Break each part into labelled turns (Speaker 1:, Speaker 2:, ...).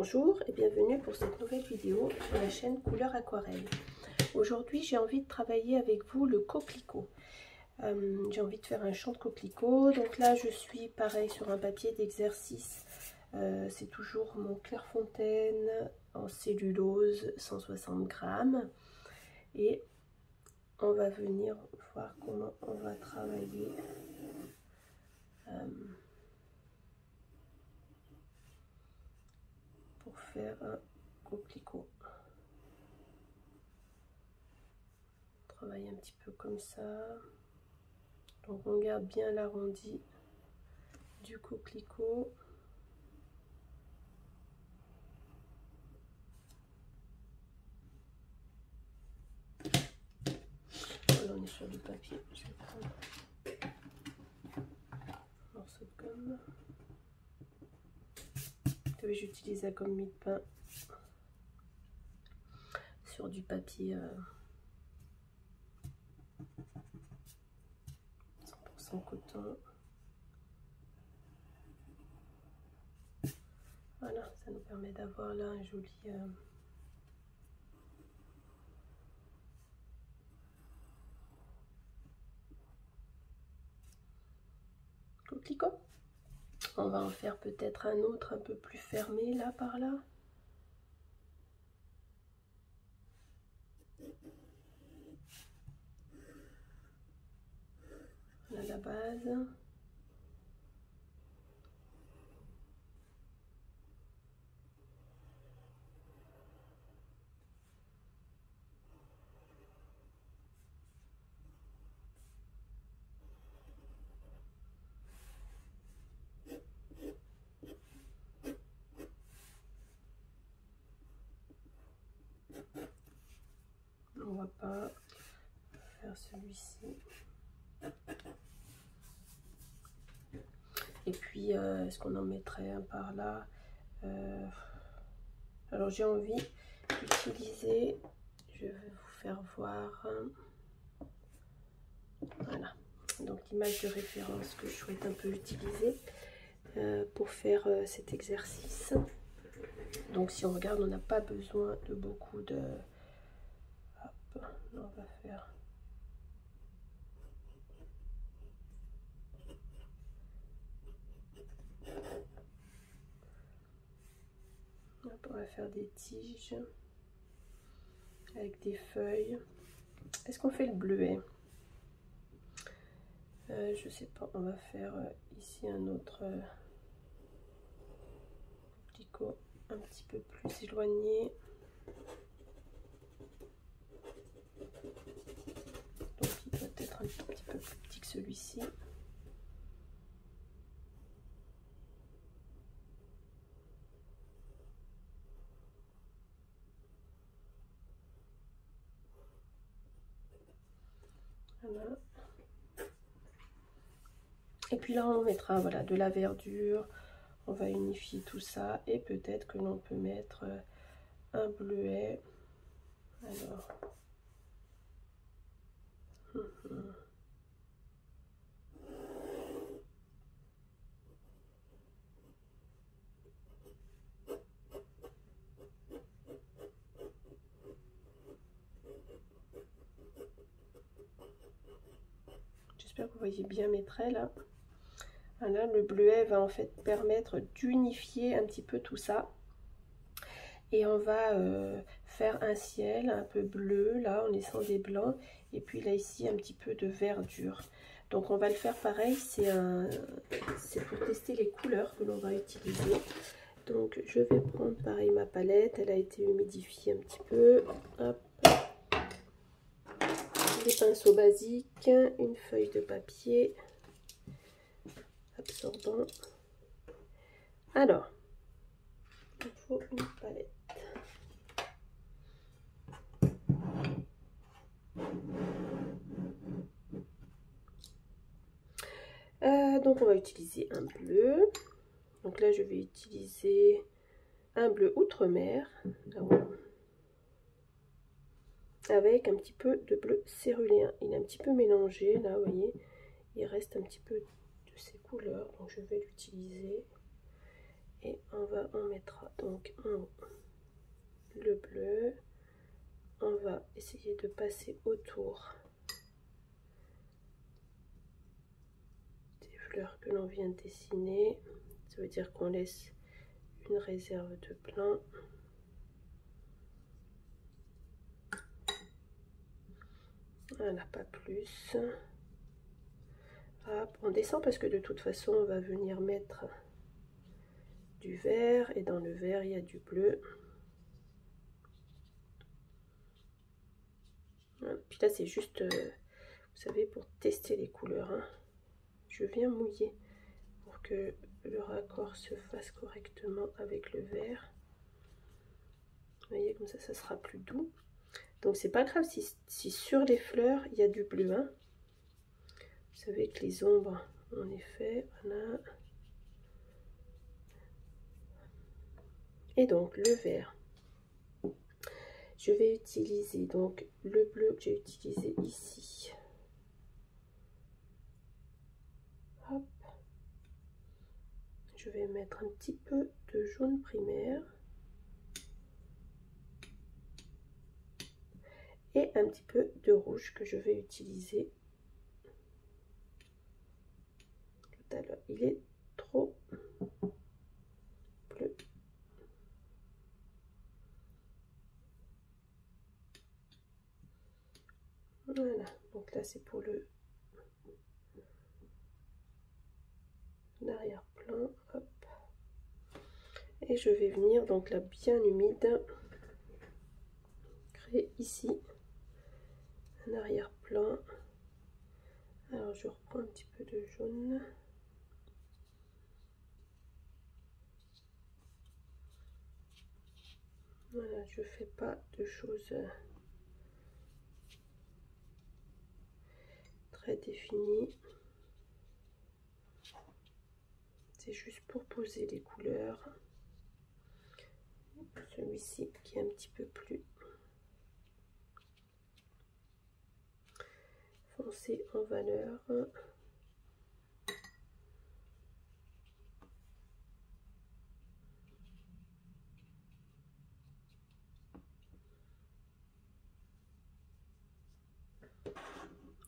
Speaker 1: Bonjour et bienvenue pour cette nouvelle vidéo sur la chaîne Couleur Aquarelle. Aujourd'hui j'ai envie de travailler avec vous le coquelicot. Euh, j'ai envie de faire un champ de coquelicot. Donc là je suis pareil sur un papier d'exercice. Euh, c'est toujours mon Clairefontaine en cellulose 160 grammes. Et on va venir voir comment on va travailler. Euh, un coquelicot. Travailler un petit peu comme ça. Donc on garde bien l'arrondi du coquelicot. On est sur du papier. Je vais prendre un morceau de gomme j'utilise la comme de pain sur du papier 100% euh, coton. Voilà, ça nous permet d'avoir là un joli euh. On va en faire peut-être un autre un peu plus fermé là par là. La base. pas faire celui-ci. Et puis, euh, est-ce qu'on en mettrait un par là euh, Alors, j'ai envie d'utiliser, je vais vous faire voir, voilà, donc l'image de référence que je souhaite un peu utiliser euh, pour faire cet exercice. Donc, si on regarde, on n'a pas besoin de beaucoup de on va faire on va faire des tiges avec des feuilles. Est-ce qu'on fait le bleuet? Euh, je sais pas on va faire euh, ici un autre euh, un petit peu plus éloigné. Un petit peu plus petit que celui-ci. Et puis là, on mettra voilà, de la verdure. On va unifier tout ça. Et peut-être que l'on peut mettre un bleuet. Alors, Que vous voyez bien mes traits là. Voilà, le bleuet va en fait permettre d'unifier un petit peu tout ça. Et on va euh, faire un ciel un peu bleu là en laissant des blancs et puis là ici un petit peu de verdure donc on va le faire pareil c'est pour tester les couleurs que l'on va utiliser donc je vais prendre pareil ma palette elle a été humidifiée un petit peu Hop. Des pinceaux basiques une feuille de papier absorbant alors il faut une palette Euh, donc on va utiliser un bleu. Donc là je vais utiliser un bleu outre-mer. Avec un petit peu de bleu céruléen. Il est un petit peu mélangé là, vous voyez. Il reste un petit peu de ces couleurs. Donc je vais l'utiliser. Et on va on mettra donc le bleu. On va essayer de passer autour des fleurs que l'on vient de dessiner. Ça veut dire qu'on laisse une réserve de plein. Voilà, pas plus. on descend parce que de toute façon, on va venir mettre du vert et dans le vert, il y a du bleu. Puis là, c'est juste, euh, vous savez, pour tester les couleurs. Hein. Je viens mouiller pour que le raccord se fasse correctement avec le vert. Vous voyez, comme ça, ça sera plus doux. Donc, c'est pas grave si, sur les fleurs, il y a du bleu. Hein. Vous savez que les ombres, en effet, voilà. Et donc, le vert. Je vais utiliser donc le bleu que j'ai utilisé ici. Je vais mettre un petit peu de jaune primaire. Et un petit peu de rouge que je vais utiliser tout à l'heure. Il est trop bleu. Voilà, donc là c'est pour le l'arrière-plan. Et je vais venir donc là bien humide créer ici arrière-plan. Alors je reprends un petit peu de jaune. Voilà, je fais pas de choses défini. C'est juste pour poser les couleurs. Celui-ci qui est un petit peu plus en valeur.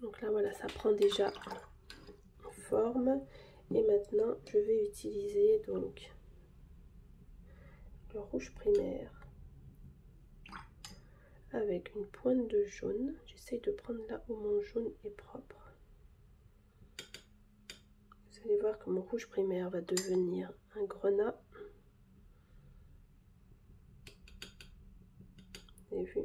Speaker 1: Donc là, voilà, ça prend déjà forme. Et maintenant, je vais utiliser donc le rouge primaire avec une pointe de jaune. J'essaye de prendre là où mon jaune est propre. Vous allez voir que mon rouge primaire va devenir un grenat. Vous avez vu?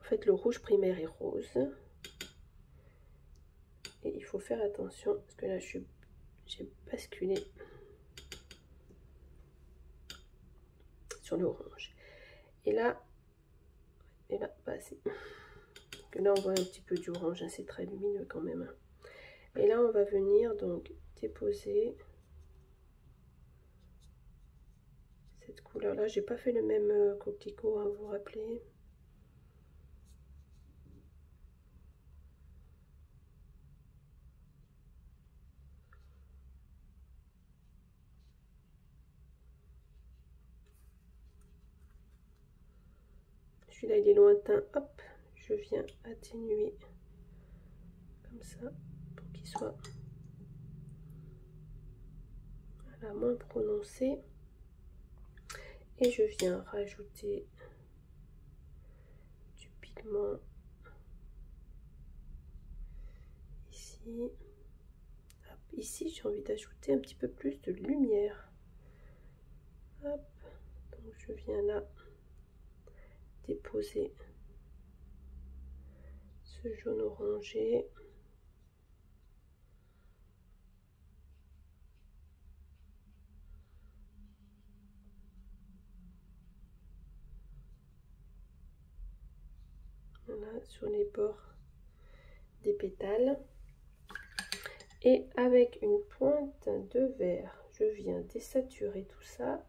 Speaker 1: En fait, le rouge primaire est rose. Et il faut faire attention parce que là, j'ai basculé sur l'orange. Et là, et là, pas. Que là, on voit un petit peu d'orange, hein, c'est très lumineux quand même. Hein. Et là, on va venir donc déposer cette couleur-là. J'ai pas fait le même euh, coquelicot, hein, vous vous rappelez Celui-là, il est lointain. Hop, je viens atténuer comme ça pour qu'il soit moins prononcé. Et je viens rajouter du pigment ici. ici, j'ai envie d'ajouter un petit peu plus de lumière. Hop, donc je viens là déposer ce jaune orangé. Sur les bords des pétales. Et avec une pointe de verre, je viens désaturer tout ça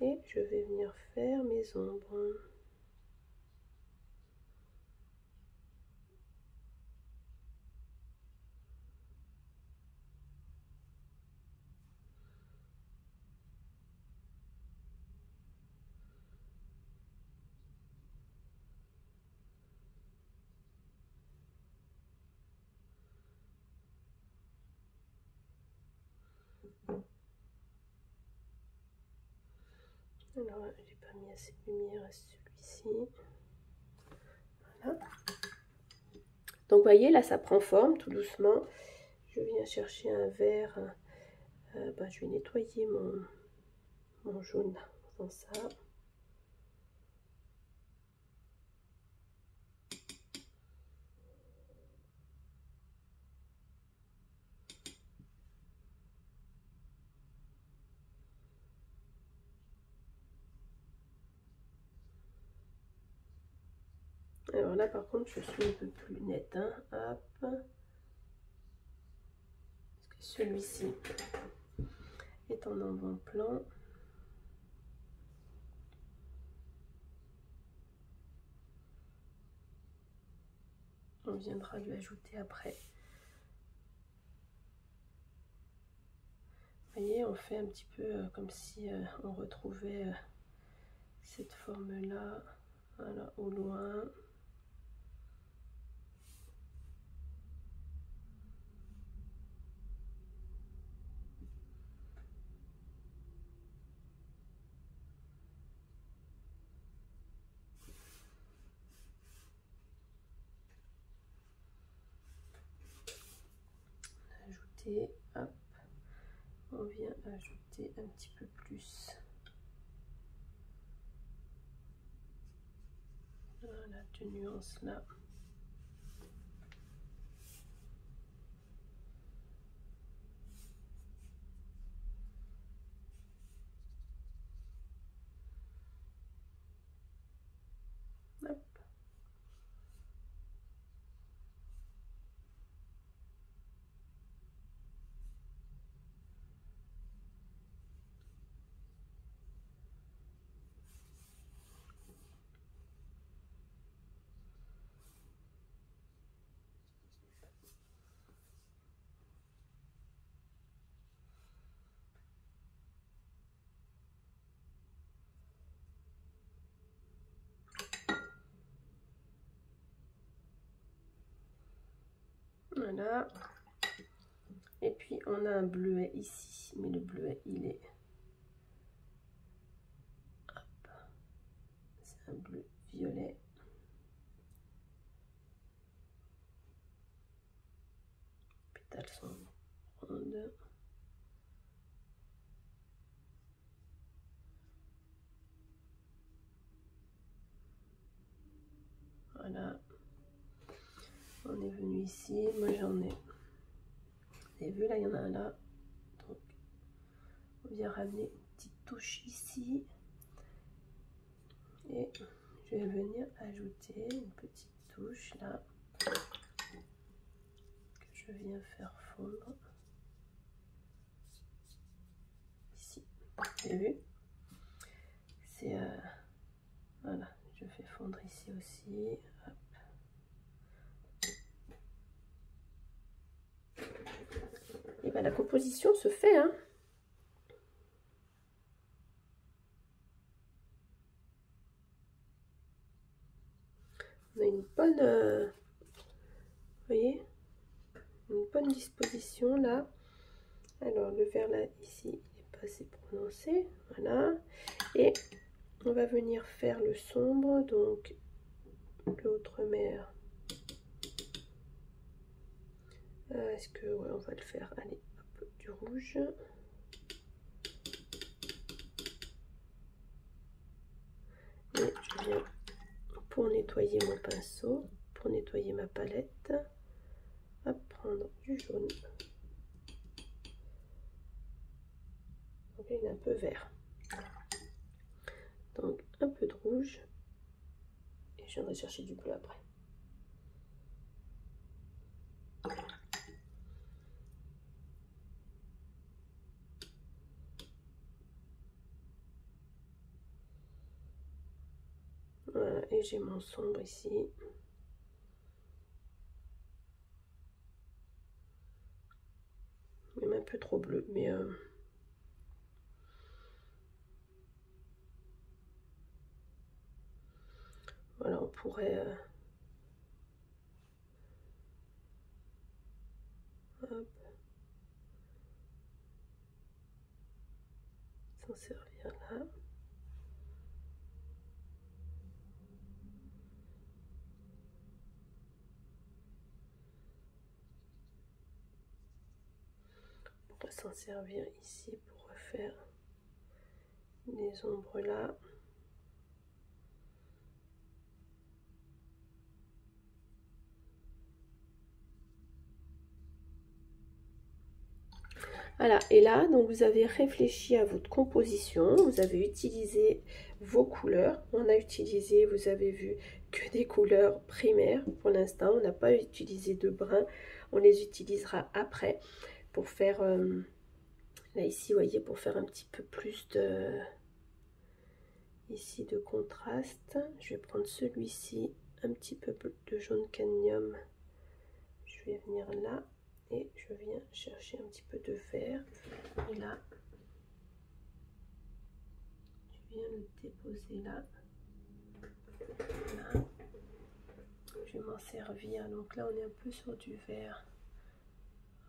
Speaker 1: et je vais venir faire mes ombres. Alors, j'ai pas mis assez de lumière à celui-ci. Voilà. Donc, vous voyez, là, ça prend forme tout doucement. Je viens chercher un verre. Euh, bah, je vais nettoyer mon, mon jaune dans ça. Alors là, par contre, je suis un peu plus nette. Hein. Hop. Parce que celui-ci est en avant-plan. On viendra lui ajouter après. Vous voyez, on fait un petit peu euh, comme si euh, on retrouvait euh, cette forme-là, voilà, au loin. hop, on vient ajouter un petit peu plus. Voilà, de nuance là. Et puis on a un bleuet ici, mais le bleuet il est... C'est un bleu violet. Pétales sont rondes. Voilà on est venu ici, moi j'en ai. Vous avez vu là, il y en a un là. Donc, on vient ramener une petite touche ici. Et je vais venir ajouter une petite touche là. Que je viens faire fondre. Ici. Vous avez vu? C'est... Euh, voilà, je fais fondre ici aussi. Ben, la composition se fait. Hein. On a une bonne, euh, voyez, une bonne disposition là. Alors le vert là ici n'est pas assez prononcé, voilà. Et on va venir faire le sombre, donc l'autre mer Euh, est-ce que, ouais, on va le faire, allez, Et je viens pour nettoyer mon pinceau, pour nettoyer ma palette, à prendre du jaune. Un peu vert. Donc un peu de rouge. Et je viendrai chercher du bleu après. Et j'ai mon sombre ici. Même un peu trop bleu, mais... Euh, voilà, on pourrait... Euh, hop. S'en servir là. S'en servir ici pour refaire les ombres là. Voilà, et là, donc vous avez réfléchi à votre composition, vous avez utilisé vos couleurs. On a utilisé, vous avez vu, que des couleurs primaires pour l'instant. On n'a pas utilisé de brun, on les utilisera après pour faire, euh, là ici, voyez, pour faire un petit peu plus de, ici, de contraste. Je vais prendre celui-ci, un petit peu de jaune cadmium. Je vais venir là et je viens chercher un petit peu de vert. Et là je viens le déposer là, je vais m'en servir. Donc là on est un peu sur du vert.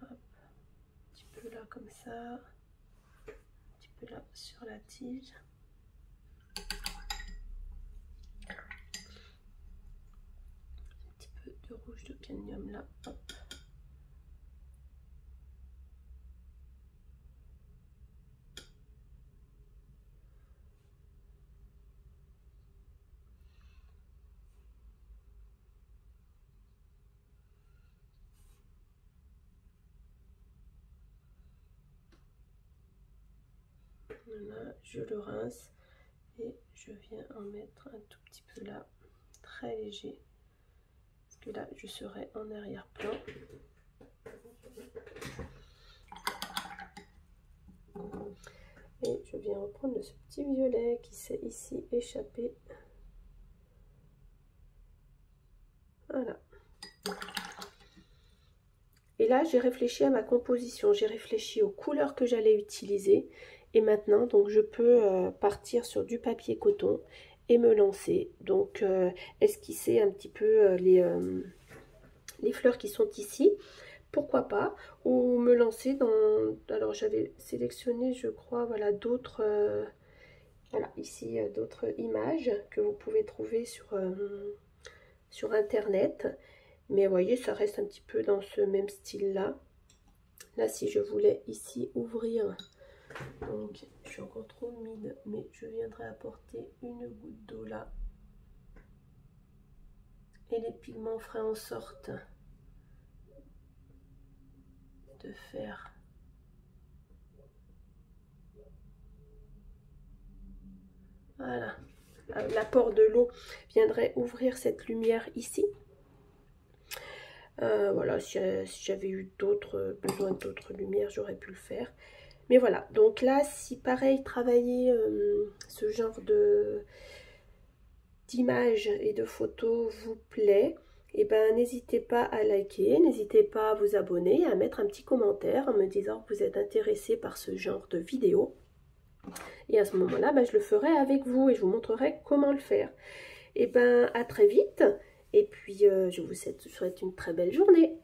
Speaker 1: Petit peu là comme ça. Un petit peu là sur la tige. Un petit peu de rouge de cadmium là. Hop je le rince et je viens en mettre un tout petit peu là, très léger. Parce que là, je serai en arrière-plan. Et je viens reprendre ce petit violet qui s'est ici échappé. Voilà. Et là, j'ai réfléchi à ma composition. J'ai réfléchi aux couleurs que j'allais utiliser. Et maintenant, donc je peux euh, partir sur du papier coton et me lancer. Donc euh, esquisser un petit peu euh, les, les fleurs qui sont ici. Pourquoi pas? Ou me lancer dans... Alors j'avais sélectionné, je crois, voilà, d'autres... voilà, ici, d'autres images que vous pouvez trouver sur, sur Internet. Mais vous voyez, ça reste un petit peu dans ce même style-là. Là, si je voulais ici ouvrir donc, je suis encore trop humide, mais je viendrai apporter une goutte d'eau là. Et les pigments feraient en sorte de faire voilà. L'apport de l'eau viendrait ouvrir cette lumière ici. Euh, voilà si, j'avais eu d'autres besoin d'autres lumières j'aurais pu le faire mais voilà, donc là, si pareil, travailler euh, ce genre de d'images et de photos vous plaît, et eh ben n'hésitez pas à liker, n'hésitez pas à vous abonner, à mettre un petit commentaire en me disant que vous êtes intéressé par ce genre de vidéo. Et à ce moment-là, ben, je le ferai avec vous et je vous montrerai comment le faire. Et eh ben à très vite et puis euh, je vous souhaite une très belle journée.